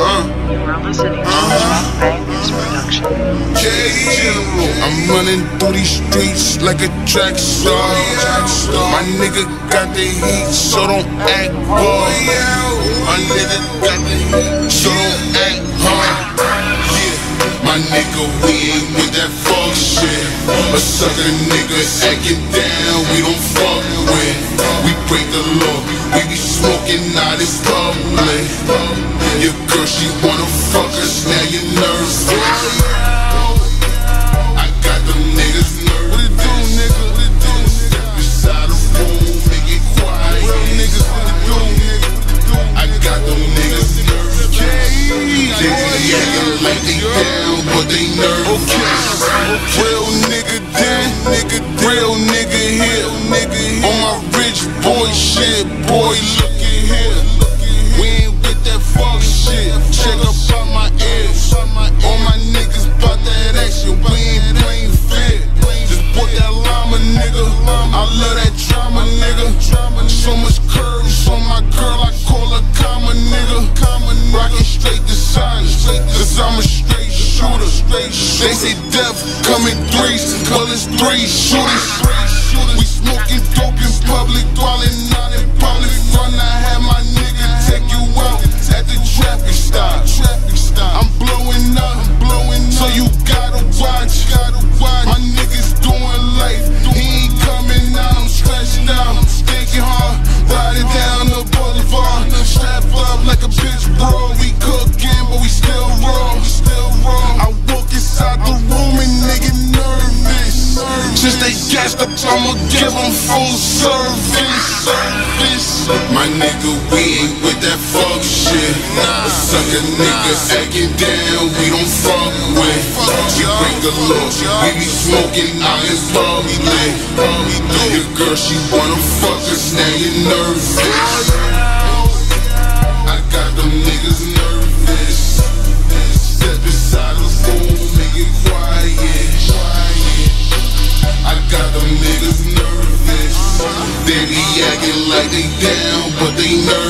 You're listening to Bangers production. I'm running through these streets like a track star. My nigga got the heat, so don't act boy. My nigga got the heat, so don't act hard. My nigga, we ain't with that fuck shit. A sucker nigga acting down, we don't fuck with. We break the law, we be smoking out in public. Your girl, she wanna fuck us, now you nervous. I got them niggas nervous. What it do, nigga? What it do? Step inside the room, make it quiet. Niggas, what it do, nigga? I got them niggas nervous. They be acting like they down, but they nervous. Real boy shit, boy look at here. We ain't with that fuck shit. Check up on my ears. All my niggas bout that action. We ain't playing fair. Just bought that llama, nigga. I love that drama, nigga. So much curves on my girl, I call her comma, nigga. Rockin' straight to sign, cause I'm a straight shooter. They say death come coming threes, well it's three shooters. They up, I'ma give them full service. service. My nigga, we ain't with that fuck shit. Suck a sucker nigga acting down, we don't fuck with. We break the law, we be smoking out in public. Your girl, she wanna fuck us, now you nervous. Steady acting like they down, but they nervous.